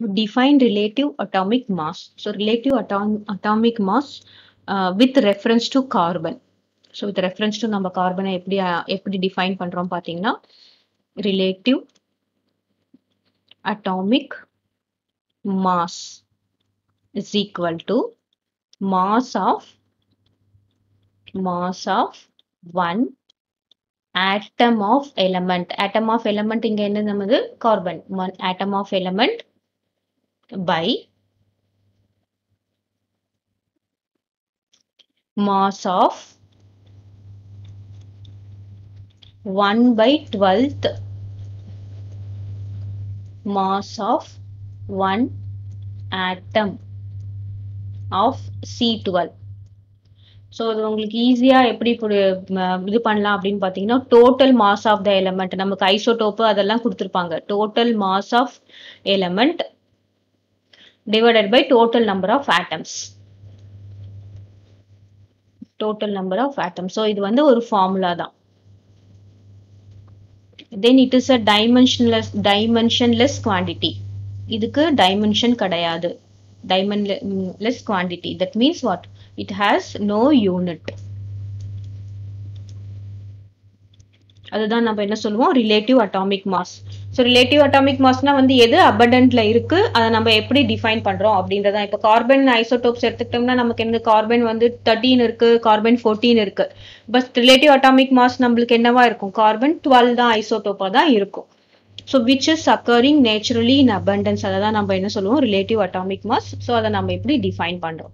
define relative atomic mass. So relative atom atomic mass uh, with reference to carbon. So with reference to நம்ம கார்பனை எப்படி அஹ், எப்படி define பண்றோம் பார்த்தீங்கன்னா relative atomic mass is equal to mass of mass of one atom of element atom of element இங்க என்ன நமது carbon one atom of element by mass of 1 by 12th mass of 1 atom of C12 so இது உங்களுக்கு ஈஸியா எப்படி இது பண்ணலாம் அப்படின்னு பார்த்தீங்கன்னா total mass of the element நமக்கு ஐசோடோப்பு அதெல்லாம் கொடுத்துருப்பாங்க. Total mass of element divided by total number of atoms total number of atoms so இது வந்து ஒரு ஃபார்முலா தான் then it is a dimensionless dimensionless quantity இதுக்கு டைமென்ஷன் கிடையாது dimensionless quantity that means what it has no unit அதுதான் நம்ம என்ன சொல்லுவோம்? Relative atomic mass so relative atomic மாஸ்னா வந்து எது? அபண்டன்ட்ல இருக்கு. அதை நம்ம எப்படி டிஃபைன் பண்றோம்? அப்படின்றதான் இப்போ கார்பன் ஐசோடோப்ஸ் எடுத்துக்கிட்டோம்னா நமக்கு என்ன கார்பன் வந்து தேர்ட்டீன் இருக்கு. கார்பன் ஃபோர்டீன் இருக்கு. பட் ரிலேட்டிவ் அட்டாமிக் மாஸ் நம்மளுக்கு என்னவா இருக்கும்? கார்பன் டுவெல் தான் ஐசோடோப்பா தான் இருக்கும். So which is occurring naturally in abundance அதை தான் நம்ம என்ன சொல்லுவோம்? ரிலேட்டிவ் அட்டாமிக் மாஸ் ஸோ அதை நம்ம எப்படி டிஃபைன் பண்றோம்?